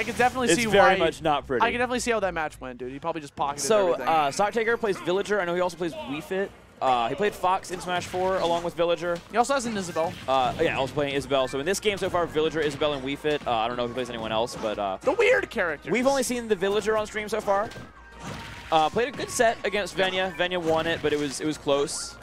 I can definitely It's see very why. much not pretty. I can definitely see how that match went, dude. He probably just pocketed So, everything. uh, Stocktaker plays Villager. I know he also plays Wii Fit. Uh, he played Fox in Smash 4 along with Villager. he also has an Isabelle. Uh, yeah, was playing Isabelle. So in this game so far, Villager, Isabelle, and Wii Fit. Uh, I don't know if he plays anyone else, but uh, The weird character. we've only seen the Villager on stream so far. Uh, played a good set against Venya. Venya won it, but it was it was close.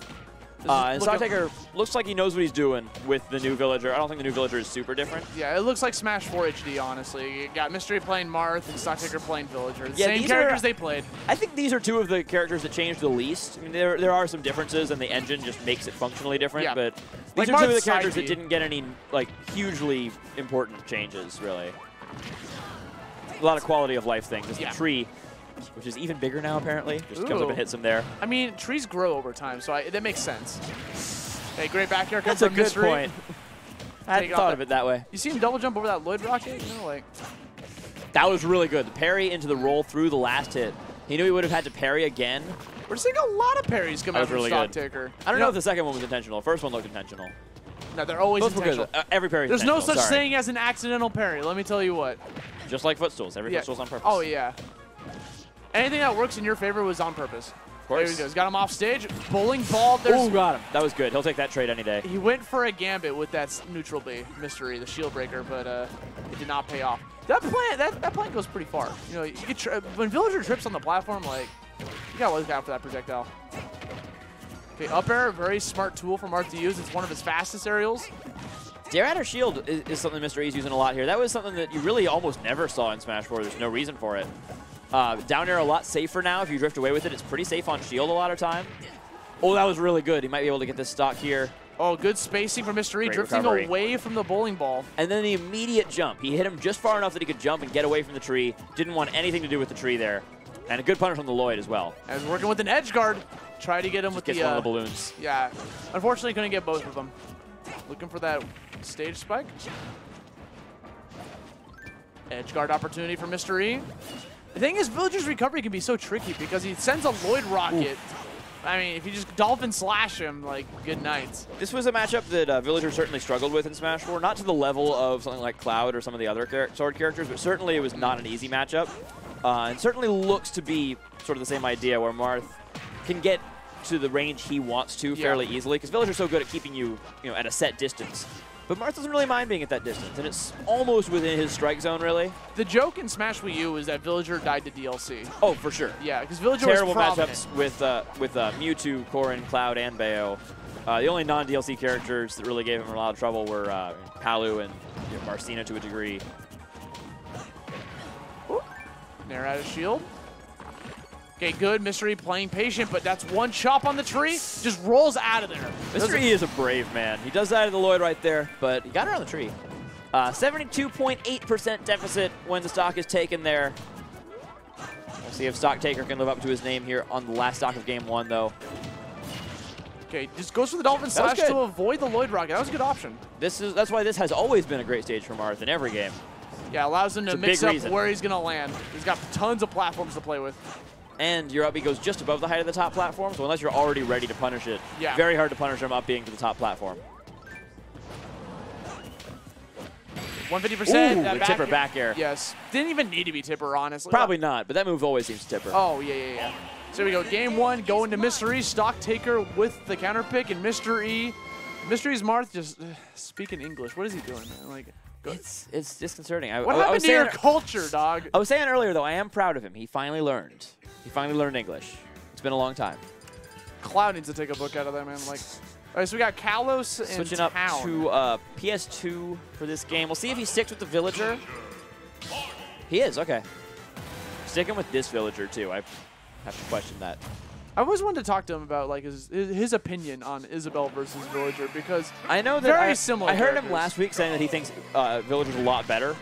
Uh, and look Stocktaker looks like he knows what he's doing with the new Villager. I don't think the new Villager is super different. Yeah, it looks like Smash 4 HD, honestly. You got Mystery playing Marth and Stocktaker playing Villager. The Yeah, same characters are- they played. I think these are two of the characters that changed the least. I mean, there, there are some differences, and the engine just makes it functionally different. Yeah. But Like these are two of the characters that didn't get any like hugely important changes, really. A lot of quality of life things. Just Yeah. the tree, which is even bigger now apparently, just comes up and hits him there. I mean, trees grow over time, so I, that makes sense. Hey, great back here That's a from good Mystery. point. I hadn't thought of it that way. You see him double jump over that Lloid rocket? You know, like, That was really good. The parry into the roll through the last hit. He knew he would have had to parry again. we're seeing a lot of parries come That out from really good. Stocktaker. I don't You know if the second one was intentional. First one looked intentional. No, they're always Both intentional. Uh, every parry. There's no such sorry. thing as an accidental parry. Let me tell you what. Just like footstools. Every Yeah. footstool's on purpose. Oh yeah. Anything that works in your favor was on purpose. Of There he goes. Got him off stage. Bowling ball. There's. Oh, got him. That was good. He'll take that trade any day. He went for a gambit with that neutral B mystery, the shield breaker, but uh, it did not pay off. That plant, that, that plant goes pretty far. You know, you tri- when Villager trips on the platform, like you gotta look out for that projectile. Okay, up air, very smart tool for Marth to use. It's one of his fastest aerials. Dare Adder Shield is, is something Mr. E's using a lot here. That was something that you really almost never saw in Smash 4. There's no reason for it. Uh, down air a lot safer now. If you drift away with it, it's pretty safe on shield a lot of time. Oh, that was really good. He might be able to get this stock here. Oh, good spacing for Mr. E, Great drifting recovery. away from the bowling ball. And then the immediate jump. He hit him just far enough that he could jump and get away from the tree. Didn't want anything to do with the tree there. And a good punish on the Lloid as well. And was working with an edge guard. Try to get him Just with gets the. one Uh, of the balloons. yeah, unfortunately couldn't get both of them. Looking for that stage spike. Edge guard opportunity for Mr. E. The thing is, Villager's recovery can be so tricky because he sends a Lloid rocket. I mean, if you just dolphin slash him, like, good night. This was a matchup that uh, Villager certainly struggled with in Smash 4. Not to the level of something like Cloud or some of the other char sword characters, but certainly it was not an easy matchup. Uh, and certainly looks to be sort of the same idea where Marth can get to the range he wants to Yeah. fairly easily because Villager's so good at keeping you, you know, at a set distance. But Marth doesn't really mind being at that distance, and it's almost within his strike zone, really. The joke in Smash Wii U is that Villager died to DLC. Oh, for sure. Yeah, because Villager Terrible was prominent. matchups with uh, with uh, Mewtwo, Corrin, Cloud, and Bayo. Uh, the only non-DLC characters that really gave him a lot of trouble were uh, Palu and you know, Marcina to a degree. Nair out of shield. Okay, good. Mystery playing patient, but that's one chop on the tree. Just rolls out of there. Doesn't- E is a brave man. He does that at the Lloid right there, but he got on the tree. Uh, 72.8% deficit when the stock is taken there. We'll see if Stock Taker can live up to his name here on the last stock of game one, though. Okay, just goes for the Dolphin Slash to avoid the Lloid Rocket. That was a good option. This is That's why this has always been a great stage for Marth in every game. Yeah, allows him to mix up reason. where he's going to land. He's got tons of platforms to play with. And your up B goes just above the height of the top platform, so unless you're already ready to punish it, Yeah. very hard to punish him up being to the top platform. 150%. Ooh, that the tipper back air. Yes. Didn't even need to be tipper, honestly. Probably not, but that move always seems to tip. Oh, yeah, yeah, yeah. So here we go. Game one, going to Mr. E. Stock taker with the counter pick, and Mr. E. Mr. E's Marth just uh, speaking English. What is he doing, man? Like, It's it's disconcerting. I, what I- I happened was to your saying- culture, dog? I was saying earlier, though, I am proud of him. He finally learned. He finally learned English. It's been a long time. Cloud needs to take a book out of that, man. Like, all right, so we got Kalos and Switching up Town. to uh, PS2 for this game. We'll see if he sticks with the Villager. He is, okay. Sticking with this Villager, too. I have to question that. I always wanted to talk to him about like his his his opinion on Isabelle versus Villager because I know that Very I, similar I heard him last week saying that he thinks uh, Villager's a lot better.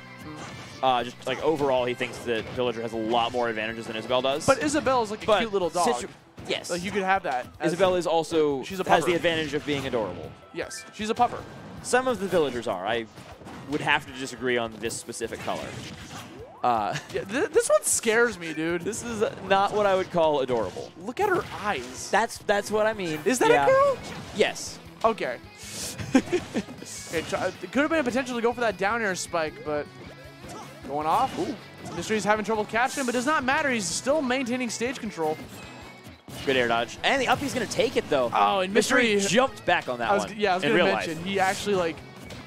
Uh, just like overall, he thinks that Villager has a lot more advantages than Isabelle does. but Isabelle is like a But cute little dog. yes, like you could have that. Isabelle is also She's a has the advantage of being adorable. Yes, she's a pupper. Some of the villagers are. I would have to disagree on this specific color. Uh, Yeah, th this one scares me, dude. this is not what I would call adorable. Look at her eyes. That's that's what I mean. Is that Yeah. a girl? Yes. Okay. okay, try, it could have been a potential to go for that down air spike, but Going off. Ooh. Mystery's having trouble catching him, but does not matter. He's still maintaining stage control. Good air dodge. And the up he's going to take it, though. Oh, and Mystery, jumped back on that was, one. Yeah, I was in going to mention, life. he actually, like,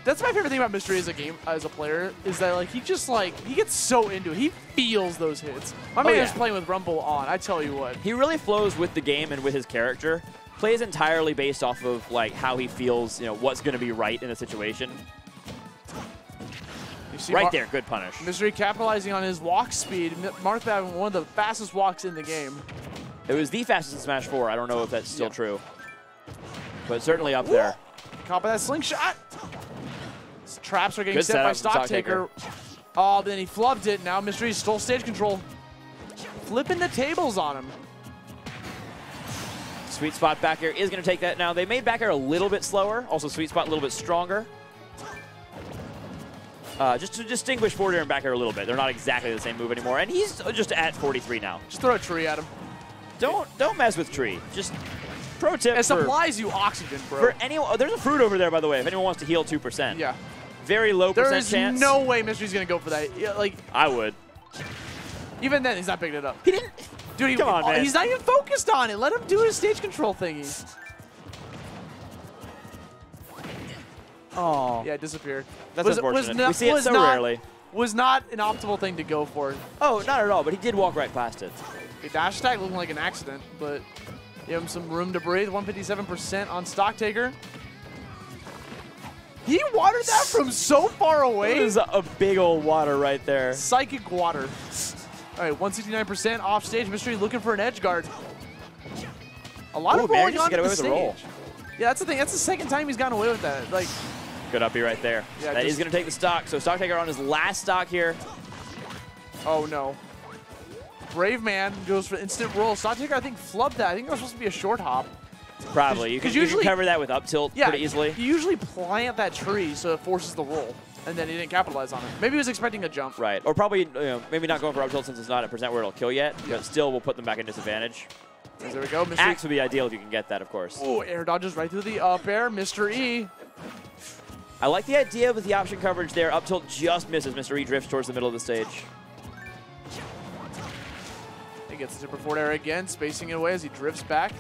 that's my favorite thing about Mystery as a game, as a player, is that, like, he just, like, he gets so into it. He feels those hits. My Oh, man yeah. is playing with Rumble on, I tell you what. He really flows with the game and with his character. Plays entirely based off of like how he feels, you know, what's going to be right in the situation. You see Right Mar- there, good punish. Mystery capitalizing on his walk speed. Marth having one of the fastest walks in the game. It was the fastest in Smash 4. I don't know if that's still Yeah. true. But certainly up there. Caught by that slingshot. Traps are getting Good set by Stock Taker. Oh, then he flubbed it. Now Mystery stole stage control. Flipping the tables on him. Sweet Spot back air is going to take that now. They made back air a little bit slower. Also, Sweet Spot a little bit stronger. Uh, just to distinguish forward air and back air a little bit. They're not exactly the same move anymore. And he's just at 43 now. Just throw a tree at him. Don't don't mess with Tree. Just pro tip It supplies you oxygen, bro. for anyone. Oh, there's a fruit over there, by the way, if anyone wants to heal 2%. yeah. Very low There percent is chance. no way Mystery's going to go for that. Yeah, like, I would. even then, he's not picking it up. He didn't. Dude, he, Come on, man. he's not even focused on it. Let him do his stage control thingy. Oh. Yeah, it disappeared. That's was, unfortunate. Was not, we see it was so not, rarely. Was not an optimal thing to go for. Oh, not at all, but he did walk right past it. The dash attack looking like an accident, but give him some room to breathe. 157% on Stock Taker. He watered that from so far It away. was a big old water right there. Psychic water. All right, 169% off stage. Mystery looking for an edge guard. A lot Ooh, of rolling away the with the stage. roll. Yeah, that's the thing. That's the second time he's gotten away with that. Like, Good uppy right there. Yeah, that is just- going to take the stock. So stock taker on his last stock here. oh no. Brave man goes for instant roll. Stock Taker, I think, flubbed that. I think that was supposed to be a short hop. Probably. Can usually- cover that with up tilt Yeah, pretty easily. You usually plant that tree so it forces the roll, and then he didn't capitalize on it. Maybe he was expecting a jump. Right. Or probably you know, maybe not going for up tilt since it's not a percent where it'll kill yet. But still we'll put them back in disadvantage. There we go. Mystery. Axe would be ideal if you can get that, of course. Oh, air dodges right through the up air. Mr. E. I like the idea with the option coverage there. Up tilt just misses. Mr. E drifts towards the middle of the stage. He gets the super forward air again, spacing it away as he drifts back.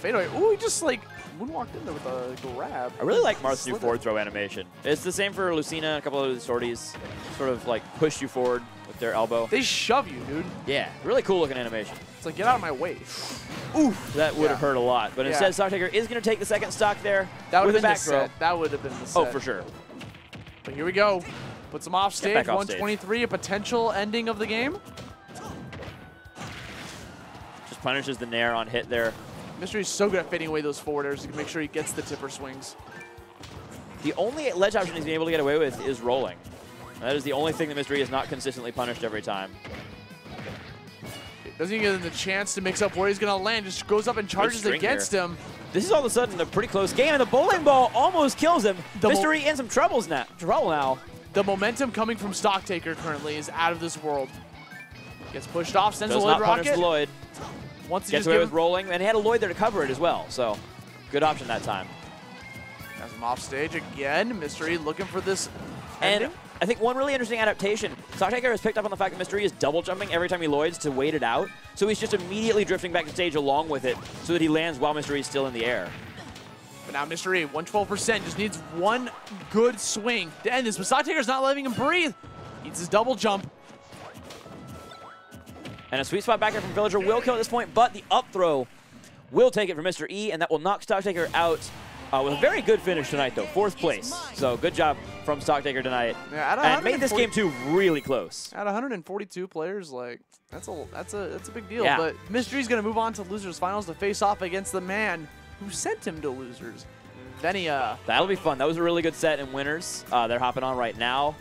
Fade away. Ooh, he just like moonwalked in there with a grab. I really like Marth's new forward throw animation. It's the same for Lucina and a couple of the swordies. Sort of like push you forward with their elbow. They shove you, dude. Yeah, really cool looking animation. It's like, get out of my way. Oof, that would Yeah. have hurt a lot. But Yeah. instead, Stock Taker is going to take the second stock there That would with have a been back the throw. set. That would have been the oh, set. Oh, for sure. But here we go. Puts him off stage. off stage. 123, a potential ending of the game. Just punishes the Nair on hit there. Mystery's so good at fading away those forward airs to make sure he gets the tipper swings. The only ledge option he's been able to get away with is rolling. That is the only thing that Mystery is not consistently punished every time. Doesn't even give him the chance to mix up where he's going to land. Just goes up and charges against here. him. This is all of a sudden a pretty close game, and the bowling ball almost kills him. The Mystery in some troubles now. Trouble now. The momentum coming from Stock Taker currently is out of this world. Gets pushed off, sends Does a not Lloid punish rocket. Lloid. Once he Gets just away with rolling, and he had a Lloid there to cover it as well. So, good option that time. has him off stage again. Mystery looking for this And ending. I think one really interesting adaptation, Stocktaker has picked up on the fact that Mystery is double jumping every time he Lloids to wait it out. So he's just immediately drifting back to stage along with it so that he lands while Mystery is still in the air. But now Mystery, 112%, just needs one good swing to end this. But Stock Taker's not letting him breathe. Needs his double jump. And a sweet spot back here from Villager will kill at this point, but the up throw will take it from Mr. E, and that will knock Stocktaker out uh, with a very good finish tonight, though. Fourth place. So good job from Stocktaker tonight. Yeah, at And made this game, too, really close. At 142 players, like that's a that's a that's a big deal. Yeah. But Mystery's gonna move on to losers finals to face off against the man who sent him to losers, Venia. That'll be fun. That was a really good set in winners. Uh, they're hopping on right now.